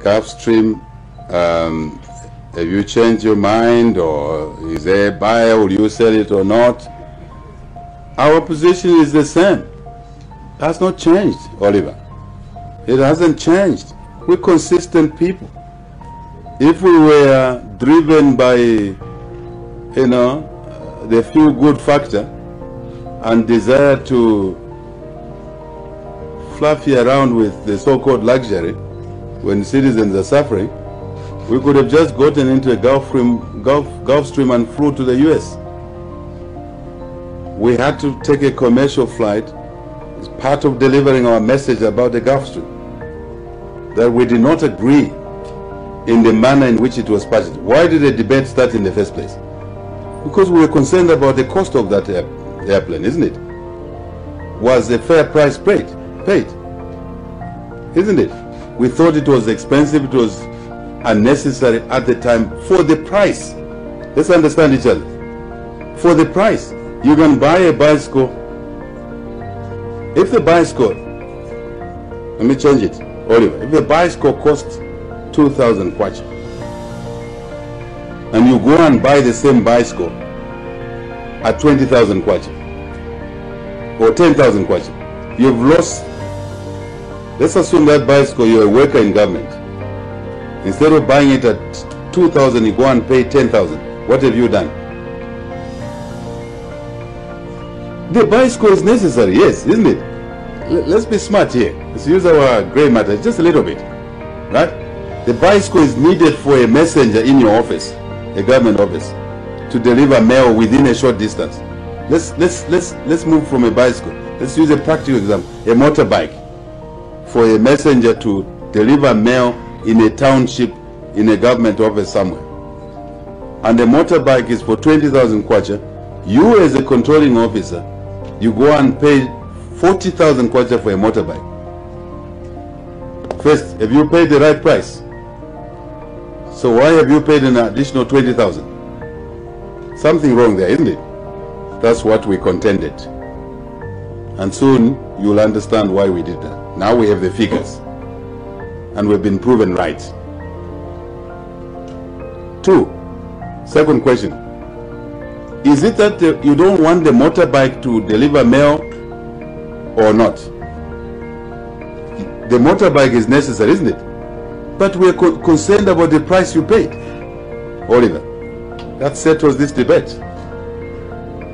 Gulfstream, um, have you changed your mind or is there a buyer, will you sell it or not? Our position is the same. That's not changed, Oliver. It hasn't changed. We're consistent people. If we were driven by, you know, the feel good factor and desire to fluffy around with the so-called luxury when citizens are suffering, we could have just gotten into a Gulfstream, Gulf, Gulfstream and flew to the US. We had to take a commercial flight as part of delivering our message about the Gulfstream. That we did not agree in the manner in which it was purchased. Why did the debate start in the first place? Because we were concerned about the cost of that air, airplane, isn't it? Was the fair price paid? Paid. Isn't it? We thought it was expensive, it was unnecessary at the time for the price. Let's understand each other. For the price, you can buy a bicycle. If the bicycle, let me change it, Oliver. If the bicycle costs 2,000 kwacha, and you go and buy the same bicycle at 20,000 kwacha, or 10,000 kwacha, you've lost. Let's assume that bicycle, you're a worker in government. Instead of buying it at 2,000, you go and pay 10,000. What have you done? The bicycle is necessary, yes, isn't it? L- let's be smart here. Let's use our grey matter just a little bit, right? The bicycle is needed for a messenger in your office, a government office, to deliver mail within a short distance. Let's let's let's let's move from a bicycle. Let's use a practical example: a motorbike for a messenger to deliver mail in a township, in a government office somewhere. And the motorbike is for 20,000 kwacha. You as a controlling officer, you go and pay 40,000 kwacha for a motorbike. First, have you paid the right price? So why have you paid an additional 20,000? Something wrong there, isn't it? That's what we contended. And soon you'll understand why we did that. Now we have the figures. And we've been proven right. Two, second question. Is it that uh, you don't want the motorbike to deliver mail or not? The motorbike is necessary, isn't it? But we're co- concerned about the price you paid. Oliver, that settles this debate.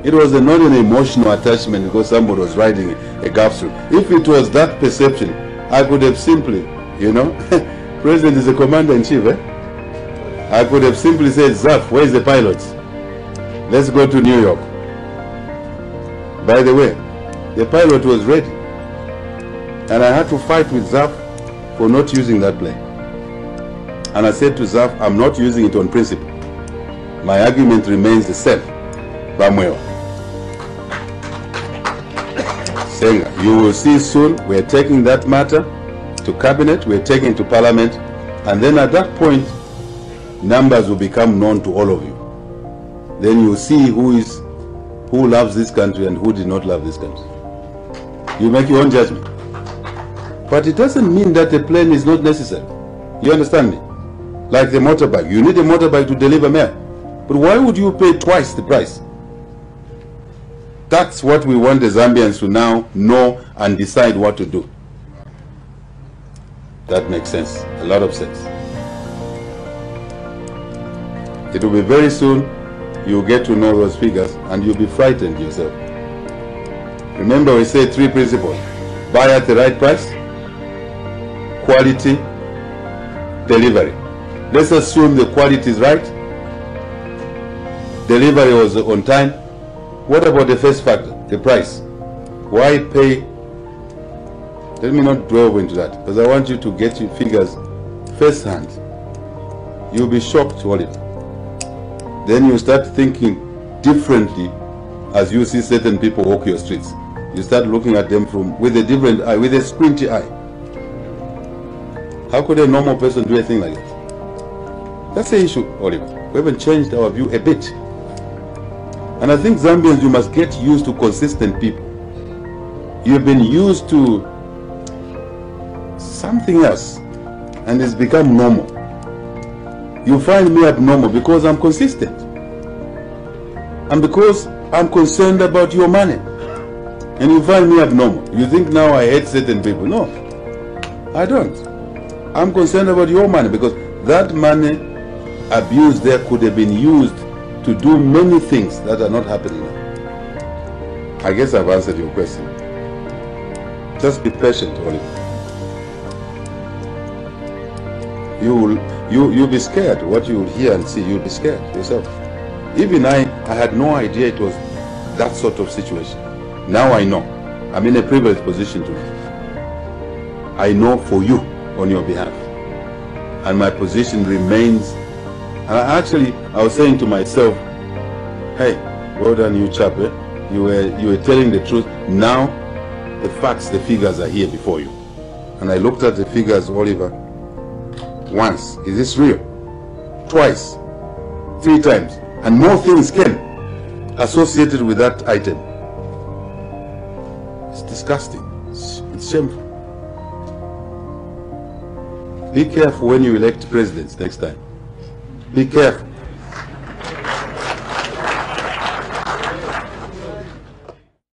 It was a, not an emotional attachment because somebody was riding a Gulfstream. If it was that perception, I could have simply, you know, President is a commander in chief, eh? I could have simply said, Zaf, where's the pilot? Let's go to New York. By the way, the pilot was ready. And I had to fight with Zaf for not using that plane. And I said to Zaf, I'm not using it on principle. My argument remains the same. Bamweo. You will see soon we're taking that matter to cabinet, we're taking it to parliament, and then at that point, numbers will become known to all of you. Then you will see who is who loves this country and who did not love this country. You make your own judgment. But it doesn't mean that the plane is not necessary. You understand me? Like the motorbike. You need a motorbike to deliver mail. But why would you pay twice the price? That's what we want the Zambians to now know and decide what to do. That makes sense. A lot of sense. It will be very soon you'll get to know those figures and you'll be frightened yourself. Remember we say three principles. Buy at the right price, quality, delivery. Let's assume the quality is right, delivery was on time. What about the first factor, the price? Why pay? Let me not delve into that because I want you to get your figures first hand. You'll be shocked, Oliver. Then you start thinking differently as you see certain people walk your streets. You start looking at them from with a different eye, with a squinty eye. How could a normal person do a thing like that? That's the issue, Oliver. We haven't changed our view a bit. And I think Zambians, you must get used to consistent people. You've been used to something else. and it's become normal. You find me abnormal because I'm consistent. And because I'm concerned about your money. And you find me abnormal. You think now I hate certain people. No, I don't. I'm concerned about your money because that money abuse there could have been used to do many things that are not happening now. I guess I've answered your question. Just be patient, Oliver. You will you you'll be scared what you will hear and see, you'll be scared yourself. Even I I had no idea it was that sort of situation. Now I know. I'm in a privileged position to I know for you on your behalf. And my position remains and I actually I was saying to myself, hey, well done you chap, eh? You were you were telling the truth. Now the facts, the figures are here before you. And I looked at the figures, Oliver, once. Is this real? Twice. Three times. And more things came associated with that item. It's disgusting. It's, it's shameful. Be careful when you elect presidents next time. Be careful.